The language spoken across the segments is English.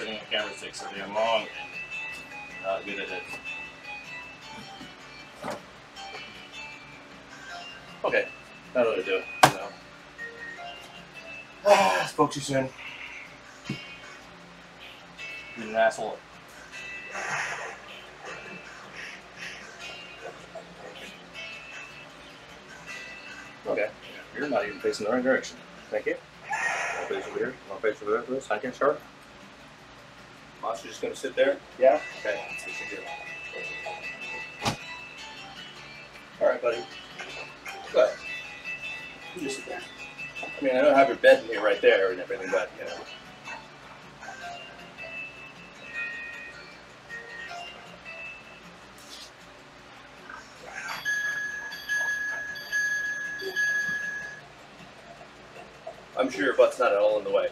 Swear setting up camera takes so damn long and not good at it. Okay, that'll do it. Know. Ah, spoke too soon. Been an asshole. Okay, you're not even facing the right direction. Thank you. I'll face over here. I'll face over there this. Thank you, sure. You just gonna sit there? Yeah? Okay, let's see what you do. Alright, buddy. Go ahead. You just sit there. I mean, I don't have your bed in here right there and everything, but, you know. I'm sure your butt's not at all in the way.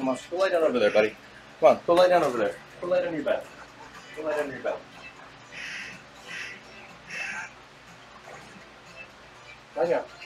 Come on, go lay down over there, buddy. Come on, go lay down over there. Go lay down your bed. Go lay down your bed. Hang on.